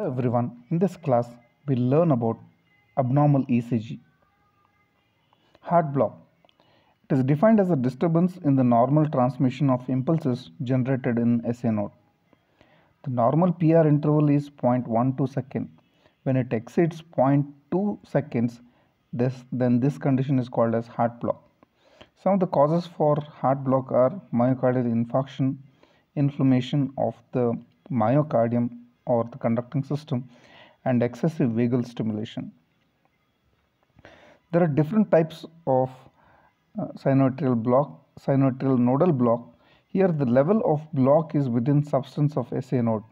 Hello everyone, in this class we'll learn about abnormal ECG. Heart block. It is defined as a disturbance in the normal transmission of impulses generated in SA node. The normal PR interval is 0.12 second. When it exceeds 0.2 seconds, this, then this condition is called as heart block. Some of the causes for heart block are myocardial infarction, inflammation of the myocardium or the conducting system, and excessive vagal stimulation. There are different types of uh, sinoatrial block, sinoatrial nodal block. Here, the level of block is within substance of SA node.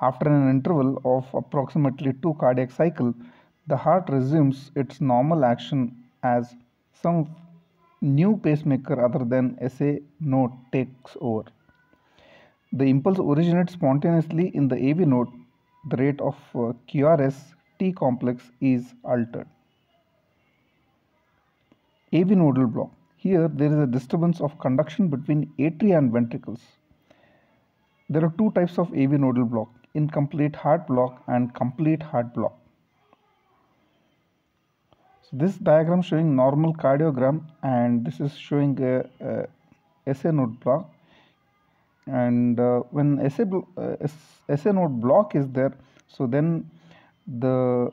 After an interval of approximately two cardiac cycle, the heart resumes its normal action as some new pacemaker other than SA node takes over. The impulse originates spontaneously in the AV node. The rate of uh, QRS T complex is altered. AV nodal block. Here there is a disturbance of conduction between atria and ventricles. There are two types of AV nodal block incomplete heart block and complete heart block. So this diagram showing normal cardiogram and this is showing a, a SA node block and uh, when SA, uh, SA node block is there so then the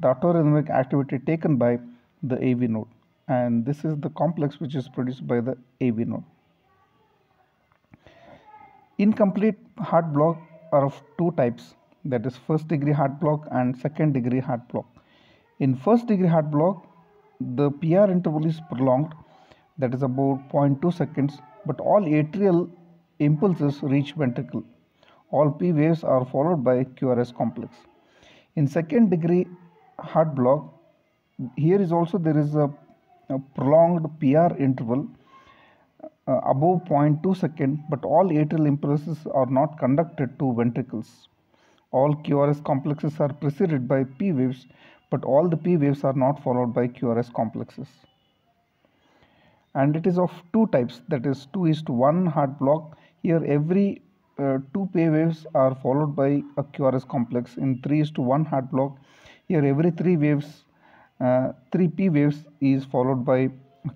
the autorhythmic activity taken by the AV node and this is the complex which is produced by the AV node. Incomplete heart block are of two types that is first degree heart block and second degree heart block. In first degree heart block the PR interval is prolonged that is about 0.2 seconds but all atrial impulses reach ventricle. All P waves are followed by QRS complex. In second degree heart block here is also there is a, a prolonged PR interval uh, above 0.2 second but all atrial impulses are not conducted to ventricles. All QRS complexes are preceded by P waves but all the P waves are not followed by QRS complexes. And it is of two types that is 2 is to 1 heart block. Here every uh, two P waves are followed by a QRS complex. In 3 is to 1 heart block, here every 3 waves, uh, 3 P waves is followed by a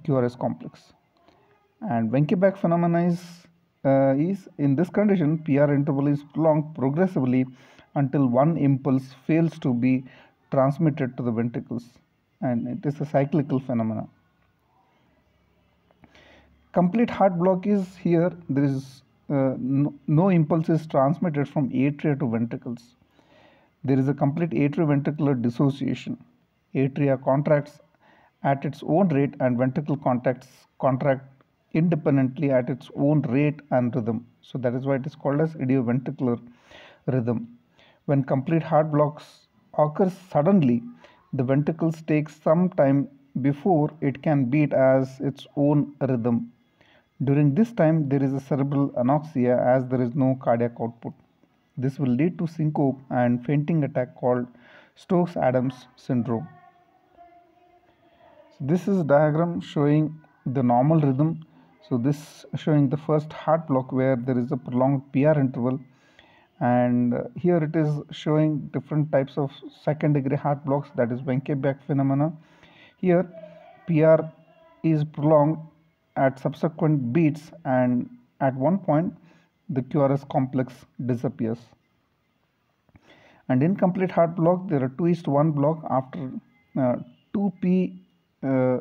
QRS complex and Wenckebach phenomena is, uh, is in this condition PR interval is prolonged progressively until one impulse fails to be transmitted to the ventricles and it is a cyclical phenomena. Complete heart block is here there is uh, no, no impulse is transmitted from atria to ventricles. There is a complete atrioventricular dissociation. Atria contracts at its own rate and ventricle contacts contract independently at its own rate and rhythm. So that is why it is called as idioventricular rhythm. When complete heart blocks occurs suddenly, the ventricles take some time before it can beat as its own rhythm. During this time, there is a cerebral anoxia as there is no cardiac output. This will lead to syncope and fainting attack called Stokes-Adams syndrome. So this is a diagram showing the normal rhythm so this showing the first heart block where there is a prolonged PR interval and here it is showing different types of second degree heart blocks that is Wenckebach phenomena. Here PR is prolonged at subsequent beats and at one point the QRS complex disappears. And incomplete heart block there are 2 is to 1 block after uh, 2p uh,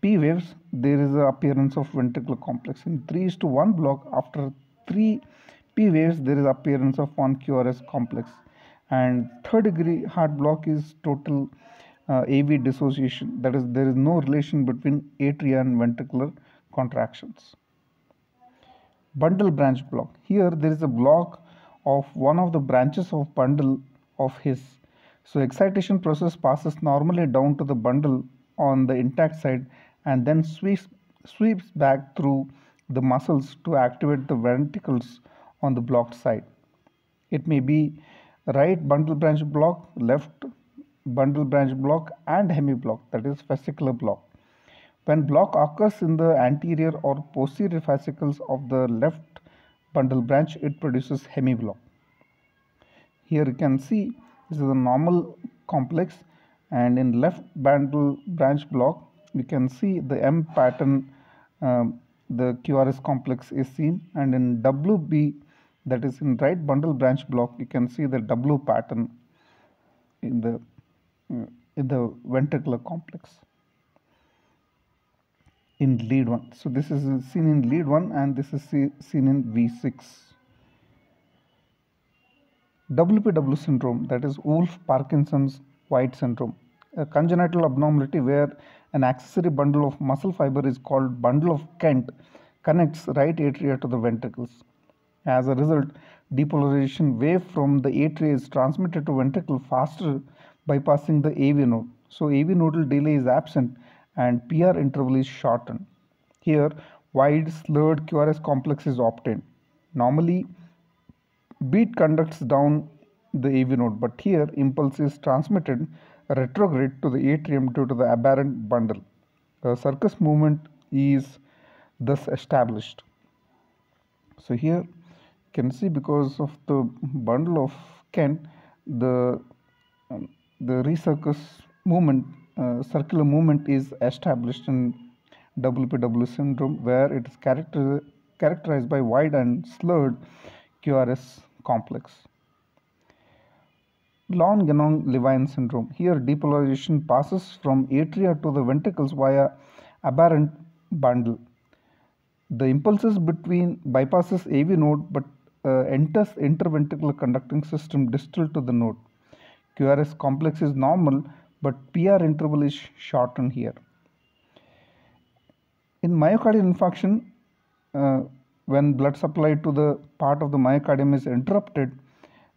P waves, there is appearance of ventricular complex. In 3 is to 1 block, after 3 P waves, there is appearance of 1 QRS complex. And third degree heart block is total uh, AV dissociation. That is, there is no relation between atria and ventricular contractions. Bundle branch block. Here, there is a block of one of the branches of bundle of His. So, excitation process passes normally down to the bundle on the intact side and then sweeps, sweeps back through the muscles to activate the ventricles on the blocked side. It may be right bundle branch block, left bundle branch block and hemi block that is fascicular block. When block occurs in the anterior or posterior fascicles of the left bundle branch, it produces hemi block. here you can see this is a normal complex and in left bundle branch block we can see the M pattern um, the QRS complex is seen and in WB that is in right bundle branch block you can see the W pattern in the the ventricular complex in lead 1 so this is seen in lead 1 and this is see, seen in V6 WPW syndrome that is Wolff Parkinson's White syndrome a congenital abnormality where an accessory bundle of muscle fiber is called bundle of Kent connects right atria to the ventricles. As a result, depolarization wave from the atria is transmitted to ventricle faster bypassing the AV node. So AV nodal delay is absent and PR interval is shortened. Here, wide slurred QRS complex is obtained. Normally, beat conducts down the AV node, but here impulse is transmitted retrograde to the atrium due to the aberrant bundle. The circus movement is thus established. So here you can see because of the bundle of Kent, the um, the recircus movement, uh, circular movement is established in WPW syndrome where it is character, characterized by wide and slurred QRS complex. Lown-Ganong-Levine syndrome. Here depolarization passes from atria to the ventricles via aberrant bundle. The impulses between bypasses AV node but uh, enters interventricular conducting system distal to the node. QRS complex is normal but PR interval is shortened here. In myocardial infarction, uh, when blood supply to the part of the myocardium is interrupted,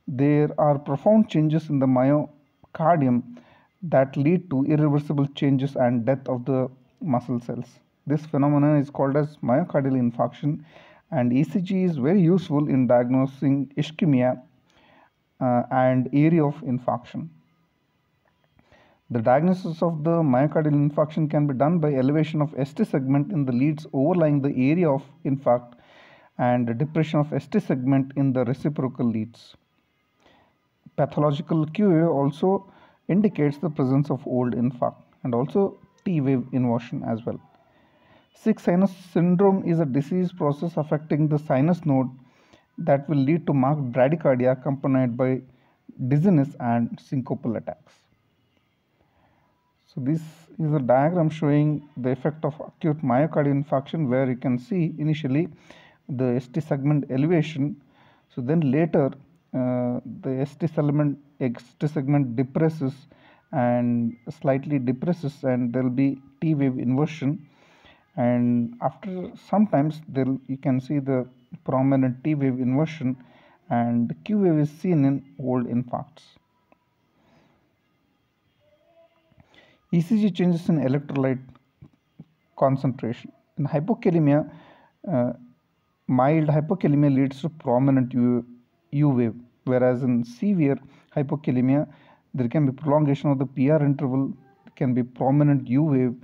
there are profound changes in the myocardium that lead to irreversible changes and death of the muscle cells. This phenomenon is called as myocardial infarction and ECG is very useful in diagnosing ischemia uh, and area of infarction. The diagnosis of the myocardial infarction can be done by elevation of ST segment in the leads overlying the area of infarct and depression of ST segment in the reciprocal leads. Pathological Q wave also indicates the presence of old infarct and also T wave inversion as well. Sick sinus syndrome is a disease process affecting the sinus node that will lead to marked bradycardia accompanied by dizziness and syncopal attacks. So this is a diagram showing the effect of acute myocardial infarction where you can see initially the ST segment elevation. So then later uh, the ST segment ST segment depresses and slightly depresses and there will be T wave inversion and after sometimes there you can see the prominent T wave inversion and Q wave is seen in old infarcts. ECG changes in electrolyte concentration. In hypokalemia, uh, mild hypokalemia leads to prominent U, U wave, whereas in severe hypokalemia, there can be prolongation of the PR interval, can be prominent U wave,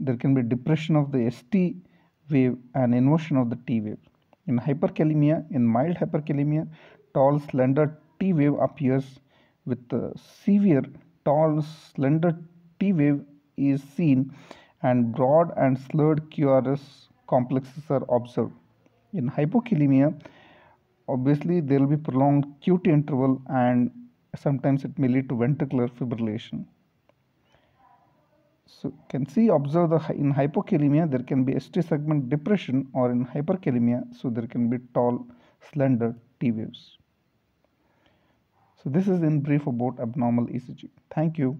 there can be depression of the ST wave and inversion of the T wave. In hyperkalemia, in mild hyperkalemia, tall slender T wave appears with the severe tall slender T wave is seen and broad and slurred QRS complexes are observed. In hypokalemia, obviously there will be prolonged QT interval and sometimes it may lead to ventricular fibrillation. So can see observe the in hypokalemia there can be ST segment depression or in hyperkalemia so there can be tall slender T waves. So this is in brief about abnormal ECG. Thank you.